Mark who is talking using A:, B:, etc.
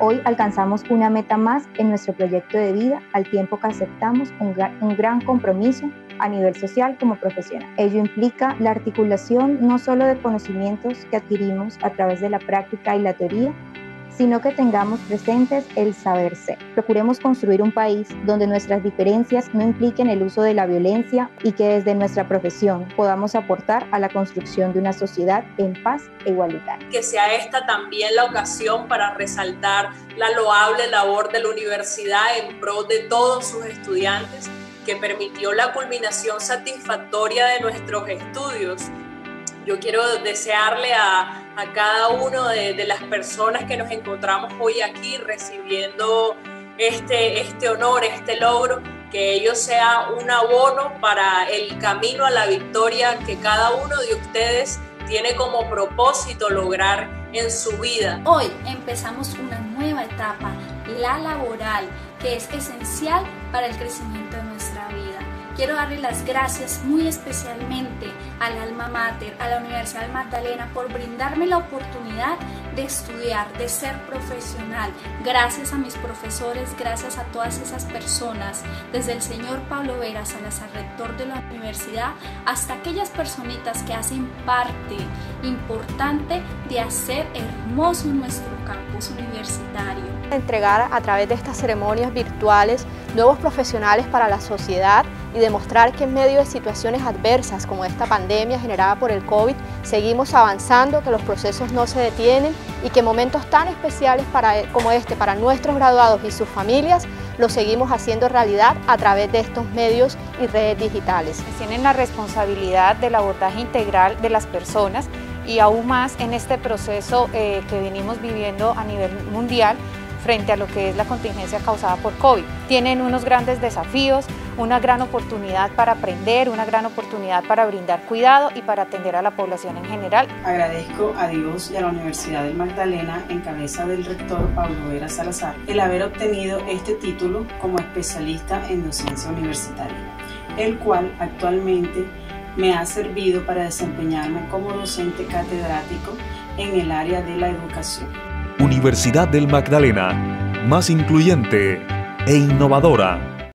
A: Hoy alcanzamos una meta más en nuestro proyecto de vida al tiempo que aceptamos un, gran compromiso a nivel social como profesional. Ello implica la articulación no solo de conocimientos que adquirimos a través de la práctica y la teoría, sino que tengamos presentes el saber ser. Procuremos construir un país donde nuestras diferencias no impliquen el uso de la violencia y que desde nuestra profesión podamos aportar a la construcción de una sociedad en paz e igualdad.
B: Que sea esta también la ocasión para resaltar la loable labor de la universidad en pro de todos sus estudiantes que permitió la culminación satisfactoria de nuestros estudios. Yo quiero desearle a, a cada uno de, las personas que nos encontramos hoy aquí recibiendo este, este honor, este logro, que ello sea un abono para el camino a la victoria que cada uno de ustedes tiene como propósito lograr en su vida.
C: Hoy empezamos una nueva etapa, la laboral, que es esencial para el crecimiento de nuestra vida. Quiero darle las gracias muy especialmente al Alma Mater, a la Universidad Magdalena, por brindarme la oportunidad de estudiar, de ser profesional. Gracias a mis profesores, gracias a todas esas personas, desde el señor Pablo Vera Salazar, rector de la universidad, hasta aquellas personitas que hacen parte importante de hacer hermoso nuestro campus universitario.
D: Entregar a través de estas ceremonias virtuales nuevos profesionales para la sociedad y demostrar que en medio de situaciones adversas como esta pandemia generada por el COVID, seguimos avanzando, que los procesos no se detienen y que momentos tan especiales como este para nuestros graduados y sus familias lo seguimos haciendo realidad a través de estos medios y redes digitales.
E: Tienen la responsabilidad del abordaje integral de las personas y aún más en este proceso eh, que venimos viviendo a nivel mundial frente a lo que es la contingencia causada por COVID. Tienen unos grandes desafíos, una gran oportunidad para aprender, una gran oportunidad para brindar cuidado y para atender a la población en general.
F: Agradezco a Dios y a la Universidad del Magdalena, en cabeza del rector Pablo Vera Salazar, el haber obtenido este título como especialista en docencia universitaria, el cual actualmente me ha servido para desempeñarme como docente catedrático en el área de la educación.
G: Universidad del Magdalena, más incluyente e innovadora.